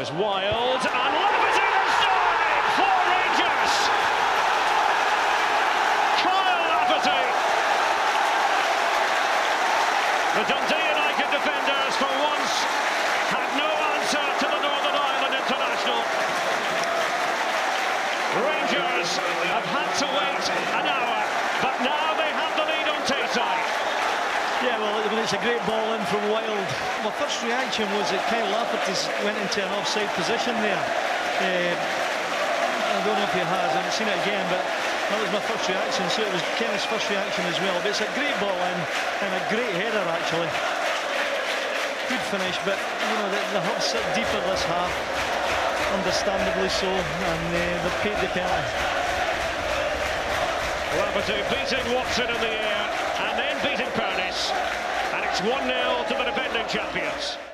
is Wylde, and Lafferty has done it for Rangers! Kyle Lafferty! The Dundee United defenders, for once, had no answer to the Northern Ireland international. Rangers have had to wait an hour, but now they have the lead on Tayside. It's a great ball in from Wylde. My first reaction was that Kyle Lafferty went into an offside position there. Uh, I don't know if he has, I haven't seen it again, but that was my first reaction, so it was Kenny's first reaction as well. But it's a great ball in, and a great header, actually. Good finish, but, you know, the, the Hibs sit deeper this half, understandably so, and uh, they've paid the penalty. Lafferty beating Watson in the air and then beating it's 1-0 to the defending champions.